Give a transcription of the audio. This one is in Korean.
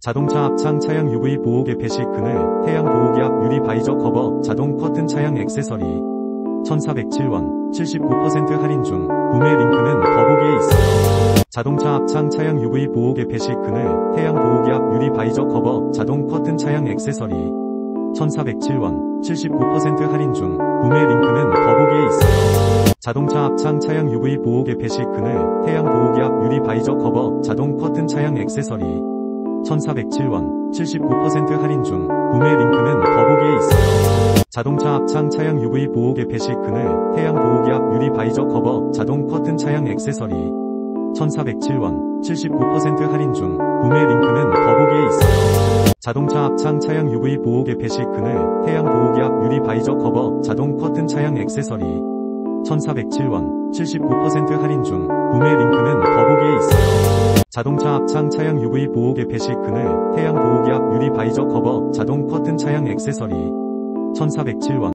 자동차 앞창 차양 UV 보호 개폐식 그늘, 태양 보호기 앞 유리 visor 커버, 자동 커튼 차양 액세서리. 1407원, 79% 할인 중, 구매 링크는 더보기에 있어요. 자동차 앞창 차양 UV 보호 개폐식 그늘, 태양 보호기 앞 유리 visor 커버, 자동 커튼 차양 액세서리. 1407원, 79% 할인 중, 구매 링크는 더보기에 있어요. 자동차 앞창 차양 UV 보호 개폐식 그늘, 태양 보호기 앞 유리 visor 커버, 자동 커튼 차양 액세서리. 1407원, 79% 할인 중, 구매 링크는 더보기에 있어요. 자동차 앞창 차양 UV 보호 개폐식 그늘, 태양 보호기 앞 유리 visor 커버, 자동 커튼 차양 액세서리. 1407원, 79% 할인 중, 구매 링크는 더보기에 있어요. 자동차 앞창 차양 UV 보호 개폐식 그늘, 태양 보호기 앞 유리 visor 커버, 자동 커튼 차양 액세서리. 1407원, 79% 할인 중, 구매 링크는 더보기에 있어요. 자동차 앞창 차량 UV 보호 개폐식 그늘, 태양 보호기 앞 유리 바이저 커버, 자동 커튼 차량 액세서리. 1407원.